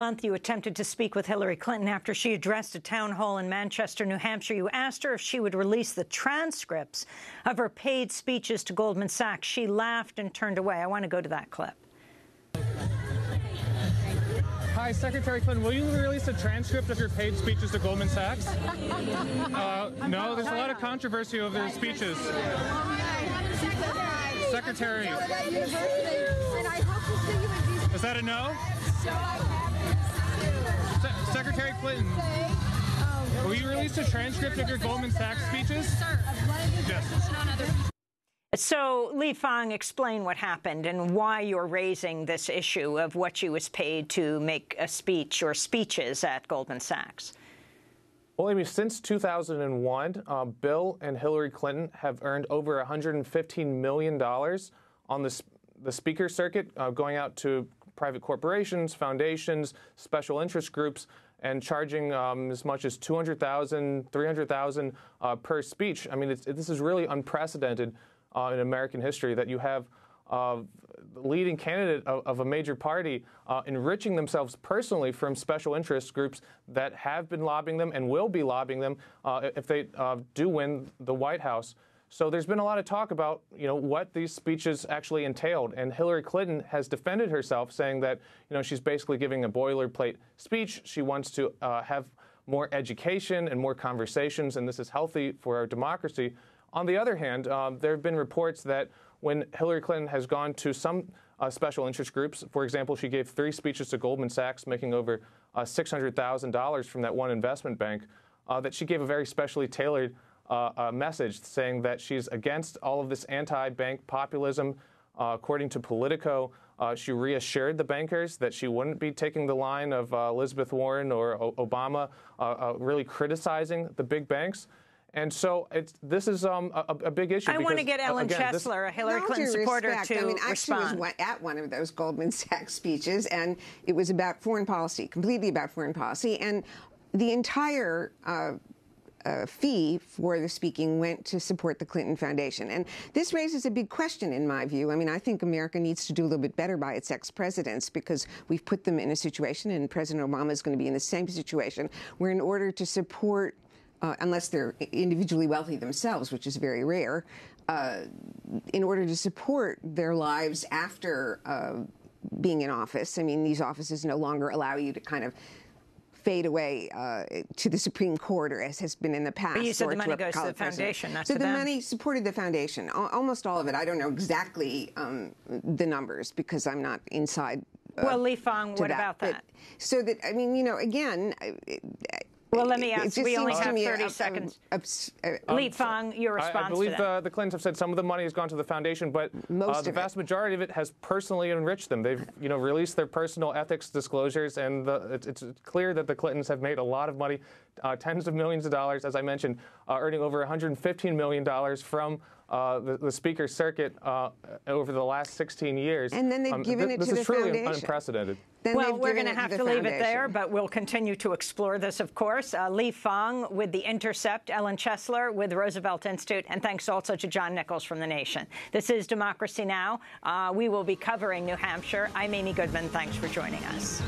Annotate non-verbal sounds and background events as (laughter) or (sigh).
month you attempted to speak with Hillary Clinton after she addressed a town hall in Manchester, New Hampshire. You asked her if she would release the transcripts of her paid speeches to Goldman Sachs. She laughed and turned away. I want to go to that clip. Hi, Secretary Clinton. Will you release a transcript of your paid speeches to Goldman Sachs? (laughs) Uh, no, there's a lot of controversy over their speeches. Secretary. Is that a no? Se Secretary Clinton, will you release a transcript of your Goldman Sachs speeches? Yes. So, Lee Fang, explain what happened and why you're raising this issue of what she was paid to make a speech or speeches at Goldman Sachs. Well, Amy, since 2001, uh, Bill and Hillary Clinton have earned over $115 million on the, the speaker circuit, uh, going out to private corporations, foundations, special interest groups, and charging um, as much as 200,000, 300,000 uh, per speech. I mean, this is really unprecedented uh, in American history that you have uh, leading candidate of, of, a major party uh, enriching themselves personally from special interest groups that have been lobbying them and will be lobbying them uh, if they uh, do win the White House. So there's been a lot of talk about, you know, what these speeches actually entailed, and Hillary Clinton has defended herself, saying that, you know, she's basically giving a boilerplate speech. She wants to uh, have more education and more conversations, and this is healthy for our democracy. On the other hand, um, there have been reports that when Hillary Clinton has gone to some uh, special interest groups, for example, she gave three speeches to Goldman Sachs, making over uh, $600,000 from that one investment bank, uh, that she gave a very specially tailored uh, message saying that she's against all of this anti bank populism. Uh, according to Politico, uh, she reassured the bankers that she wouldn't be taking the line of Elizabeth Warren or o Obama, really criticizing the big banks. And so this is um, a, a, big issue. I because, want to get Ellen again, Chesler, a Hillary Clinton supporter, respect. to I mean, respond. I was at one of those Goldman (laughs) Sachs speeches, and it was about foreign policy, completely about foreign policy, and the entire. Uh, uh, fee for the speaking went to support the Clinton Foundation. And this raises a big question, in my view. I mean, I think America needs to do a little bit better by its ex presidents because we've put them in a situation, and President Obama is going to be in the same situation, where in order to support uh, unless they're individually wealthy themselves, which is very rare, uh, in order to support their lives after uh, being in office. I mean, these offices no longer allow you to kind of fade away uh, to the Supreme Court, or as has been in the past. But you said or the money to goes to the foundation, not so to the them. money supported the foundation, almost all of it. I don't know exactly um, the numbers because I'm not inside. Uh, well, Lee Fang, what that. about that? But, so that I mean, you know, again. Well, let me ask. We only have 30 a, seconds. A, a, a, Lee Fang, your response I, I believe to that. Uh, the, the Clintons have said some of the money has gone to the foundation, but uh, the vast majority of it has personally enriched them. They've, you know, released their personal ethics disclosures, and the, it's, it's, clear that the Clintons have made a lot of money, uh, tens of millions of dollars, as I mentioned, uh, earning over 115 million dollars from uh, the, the, speaker circuit uh, over the last 16 years. And then they've um, given th it this to is the truly foundation. unprecedented. Then well, we're going to have to, to leave it there, but we'll continue to explore this, of course. Uh, Lee Fang with The Intercept, Ellen Chesler with the Roosevelt Institute, and thanks also to John Nichols from The Nation. This is Democracy Now! Uh, we will be covering New Hampshire. I'm Amy Goodman. Thanks for joining us.